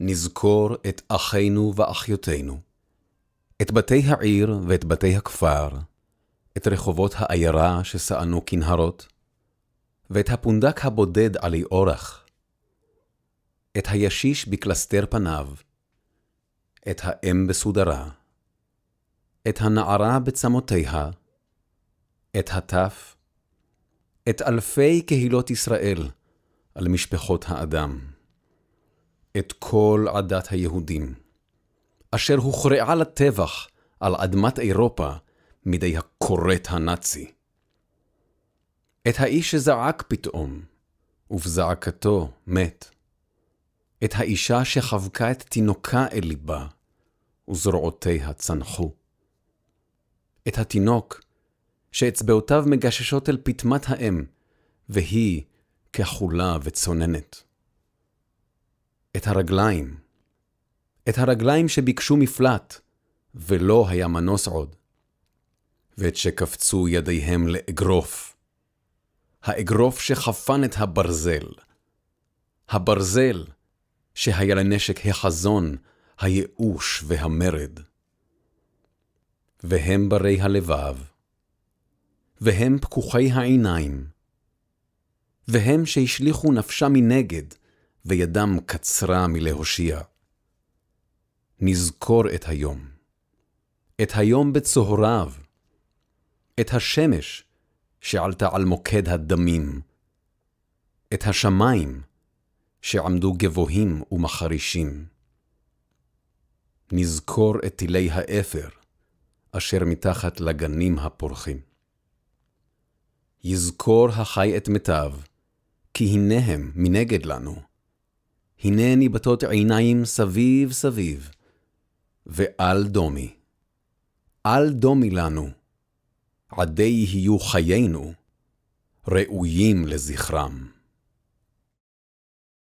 נזכור את אחינו ואחיותינו, את בתי העיר ואת בתי הכפר, את רחובות העיירה ששאנו כנהרות, ואת הפונדק הבודד עלי אורח, את הישיש בקלסתר פניו, את האם בסודרה, את הנערה בצמותיה, את הטף, את אלפי קהילות ישראל על משפחות האדם, את כל עדת היהודים, אשר הוכרעה לטבח על אדמת אירופה מידי הכורת הנאצי. את האיש שזעק פתאום, ובזעקתו מת. את האישה שחבקה את תינוקה אל ליבה, וזרועותיה צנחו. את התינוק, שאצבעותיו מגששות אל פטמת האם, והיא כחולה וצוננת. את הרגליים, את הרגליים שביקשו מפלט, ולא היה מנוס עוד, ואת שקפצו ידיהם לאגרוף, האגרוף שחפן את הברזל, הברזל שהיה לנשק החזון, הייאוש והמרד. והם ברי הלבב, והם פקוחי העיניים, והם שהשליכו נפשה מנגד, וידם קצרה מלהושיע. נזכור את היום, את היום בצהריו, את השמש שעלתה על מוקד הדמים, את השמיים שעמדו גבוהים ומחרישים. נזכור את טילי האפר, אשר מתחת לגנים הפורחים. יזכור החי את מיטב, כי הנה הם מנגד לנו. הנה ניבטות עיניים סביב סביב, ואל דומי. אל דומי לנו, עדי יהיו חיינו, ראויים לזכרם.